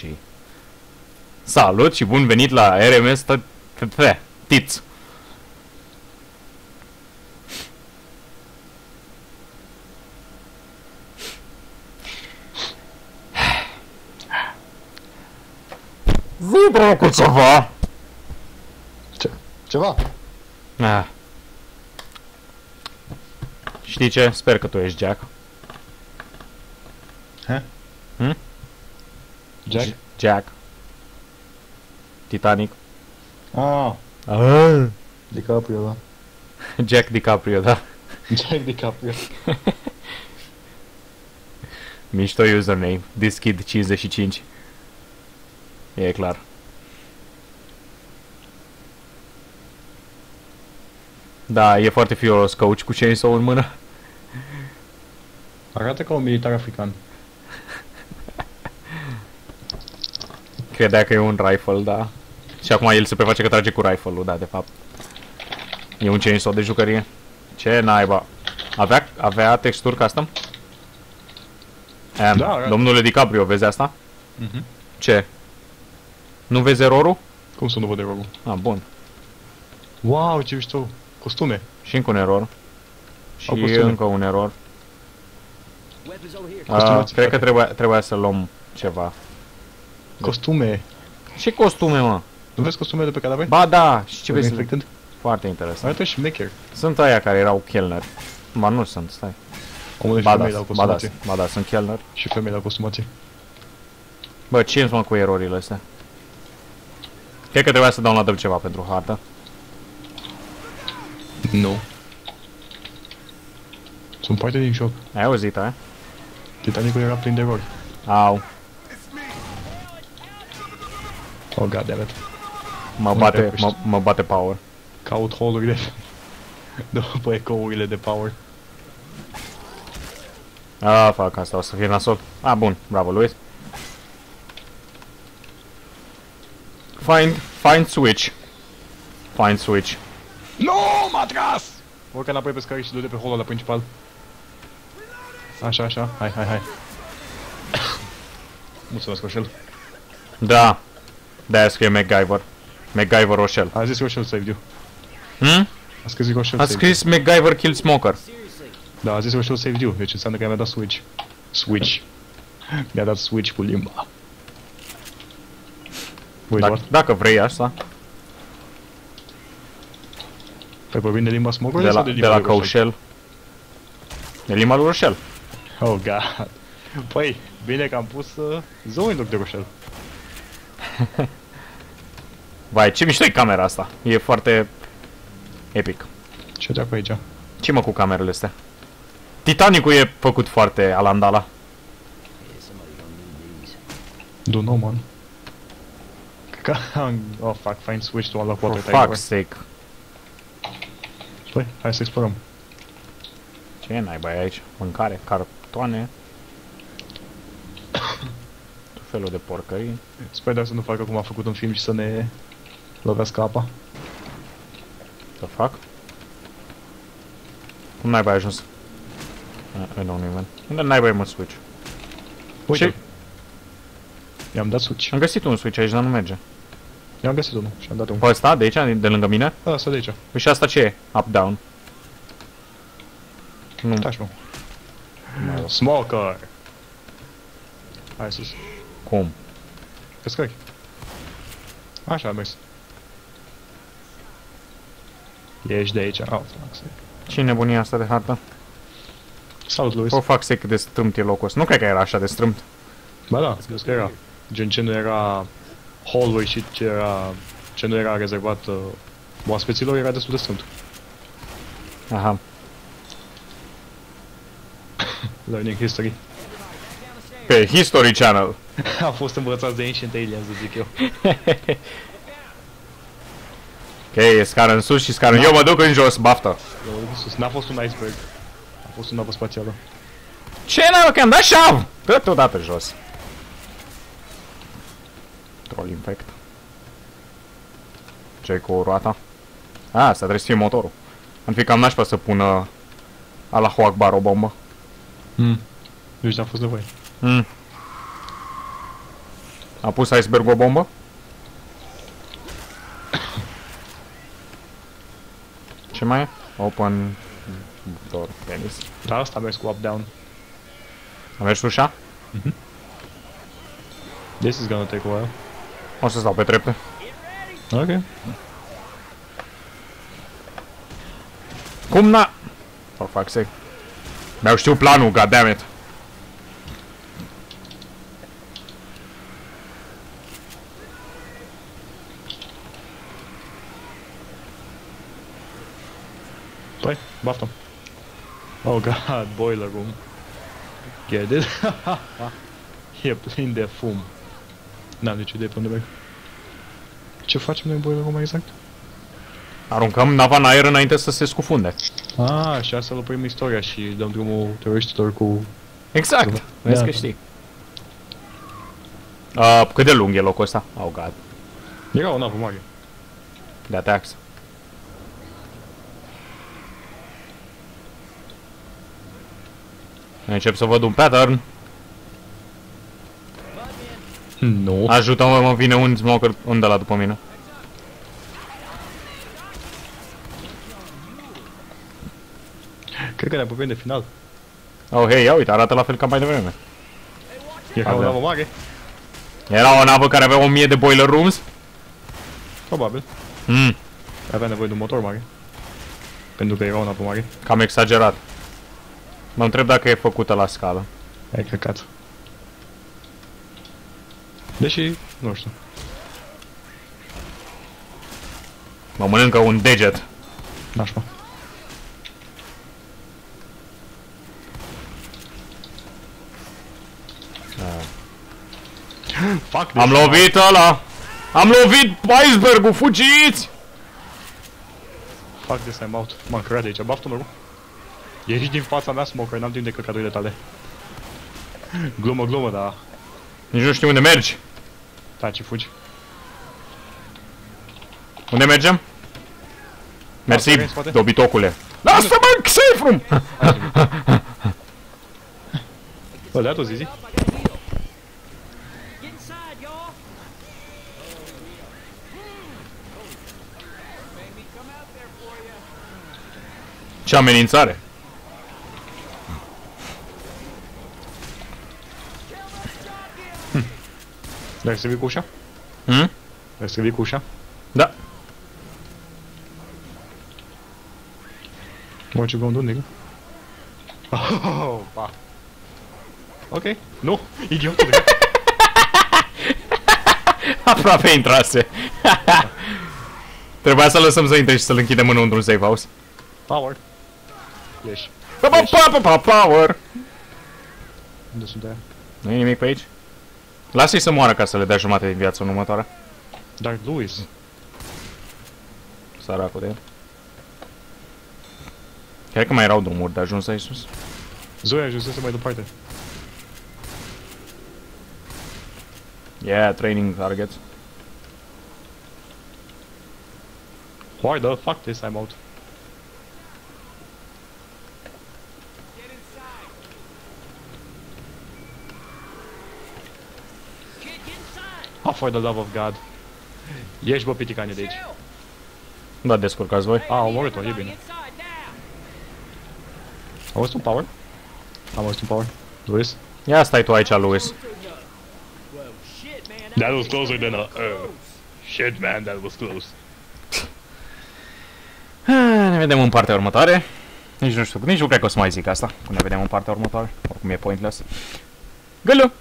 Și... Salut și bun venit la RMS Tiț. Zi, bă, cu ceva! Ce? Ceva? Ah. Știi ce? Sper că tu ești Jack. Jack? J- Jack. Titanic. Ah, Ah. DiCaprio, da. Jack DiCaprio, da. Jack DiCaprio. Mișto username. Thiskid55. E clar. Da, e foarte fioros coach cu chainsaw în mână. Arată ca un militar african. Credea că e un rifle, da. Și acum el se preface că trage cu rifle-ul, da, de fapt. E un chainsaw de jucărie. Ce naiba. Avea, avea texturi custom? Am, Da, arată. domnule DiCaprio, vezi asta? Mhm. Ce? Nu vezi erorul? Cum să nu văd erorul? Ah, bun. Wow, ce mișto! Costume! Și încă un eror. Și Au costume. încă un eror. Weapons over here. Uh, Costumați, cred că frate. trebuia, trebuia să luăm ceva. Costume! Și costume, mă. Nu vezi costumele pe care avei? Ba da, și ce vrei să le... Infected? Foarte interesant. Arată și mecher. Sunt aia care erau chelneri. Ba nu sunt, stai. Omul și Ba da, femeile au ba da, costumație. ba da, sunt chelneri. Și femeile au costumație. Bă, ce mă cu erorile astea? Cred că trebuia să downloadăm ceva pentru hartă. Nu. Sunt parte din joc. Ai auzit, ai? Titanicul era plin de erori. Au, Oh, god damn it. mă Unde bate, ești? mă, mă bate power. Caut holurile. După ecourile de power. Ah, fac asta, o să fie nasol. Ah, bun, bravo, Luis. Find, find switch. Find switch. Nu, m-a tras! Urcă înapoi pe scări și du-te pe holul la principal. Așa, așa, hai, hai, hai. Mulțumesc, Roșel. Da, de-aia scrie MacGyver. MacGyver Rochelle. A zis Roșel saved you. Hmm? A scris Roșel A saved you. scris MacGyver Kill Smoker. Seriously. Da, a zis Roșel saved you, deci înseamnă că mi-a dat switch. Switch. Mi-a dat switch cu limba. Wait, Dacă, what? dacă vrei asta, Păi vorbim de limba smokerului de la, sau de de limba la lui Roșel? Caușel. De limba lui Rochelle. Oh, god. Păi, bine că am pus uh, Zoe în loc de Roșel. Vai, ce mișto e camera asta. E foarte epic. Ce dracu aici? Ce mă cu camerele astea? Titanicul e făcut foarte alandala. Yeah, somebody gonna need these. Don't know, man. Ca... Oh, fuck, find switch to unlock For water fuck's sake. Păi, hai să explorăm. Ce naiba e aici? Mâncare, cartoane. Tot felul de porcării. Sper doar să nu facă cum a făcut un film și să ne lovească apa. Să fac? Cum naiba ai ajuns? I, I don't even. Unde naiba e mă switch? Uite, Ce? i-am dat switch. Am găsit un switch aici, dar nu merge. I-am găsit unul și am dat un. Pe ăsta, de aici, de lângă mine? Da, asta de aici. Păi și asta ce e? Up-down. Nu. Taci, mă. Smoker! Hai sus. Cum? Pe scări. Așa am mers. Ești de aici. Oh, fuck sake. Ce nebunie asta de hartă? Salut, Luis. O fac cât de strâmt e locul ăsta. Nu cred că era așa de strâmt. Ba da, crezi că era. Gen ce nu era hallway și ce era... Ce nu era rezervat uh, oaspeților era destul de strâmt. Aha. Learning history. Pe History Channel. Am fost învățați de Ancient Aliens, să zic eu. Ok, e scară în sus și scară în... Eu mă duc în jos, baftă. Eu în sus. N-a fost un iceberg. A fost o navă spațială. Ce n-ai, că am dat șav! Dă-te odată jos. Troll infect. ce cu roata? A, asta trebuie să fie motorul. Am fi cam nașpa să pună Allahu Akbar o bombă. Hmm. Deci n-a fost nevoie. Mm. A pus iceberg o bombă? Ce mai e? Open door penis. Da, asta a mers cu up-down. Am mers ușa? This is gonna take a while. O să stau pe trepte. Ok. Cum na... For fuck's sake. Mi-au știu planul, goddammit. Păi, baftă. Oh god, boiler room. Get it? e plin de fum. N-am nicio idee pe unde merg. Ce facem noi în boiler room exact? Aruncăm nava în aer înainte să se scufunde. Ah, și asta oprim istoria și dăm drumul teroriștilor cu... Exact. Vezi Da. că știi. Uh, cât de lung e locul ăsta? Oh, god. Era o navă mare. De atax. Încep să văd un pattern. Nu. Ajută-mă, mă vine un smoker, un de la după mine. Cred că ne apropiem de final. Oh, hei, ia uite, arată la fel ca mai devreme. Era o Avea. navă mare? Era o navă care avea 1000 de boiler rooms? Probabil. Hmm, Avea nevoie de un motor mare. Pentru că era o navă mare. cam exagerat. Mă întreb dacă e făcută la scală. Ai căcat. Deși, nu știu. Mă mănâncă un deget. Nașpa. Fuck, Am lovit ăla! Am lovit iceberg-ul, fugiți! Fuck this, I'm out. M-am cărat de aici. Baftă mă, Ieși din fața mea, smoker, n-am timp de căcaturile tale. Glumă, glumă, da. Nici nu știu unde mergi. Taci, fugi. Unde mergem? Mersi, Asta e în spate? dobitocule. Lasă-mă, safe room! Bă, le-a tot zizi? Get inside, y'all. Ce amenințare. Hmm? Vrei să vii cu ușa? Da. What you gonna do, nigga? Oh, pa. Ok. Nu! Idiotul de Aproape intrase. Trebuia să lăsăm să intre și să-l închidem înăuntru un safe house. Power. Pa, pa, pa, pa, pa, power! Unde sunt aia? Nu e nimic pe aici? Lasă-i să moară ca să le dea jumate din viață în următoarea. Dark Lewis. Săracul de el. Cred că mai erau drumuri de ajuns aici sus. Zoe ajunsese mai departe. Yeah, training targets. Why the fuck this? I'm out. Kid, get inside. Ah, for the love of God. Ieși, bă, piticane de aici. Chill. Da, descurcați voi. A, omorât-o, e bine. Inside now. Am văzut un power? Am văzut un power. Lewis? Ia stai tu aici, Louis. Well, shit, man. That was closer than a... Uh, shit, man, that was close. Ne vedem în partea următoare. Nici nu știu, nici nu cred că o să mai zic asta. Când ne vedem în partea următoare. Oricum e pointless. Gălă!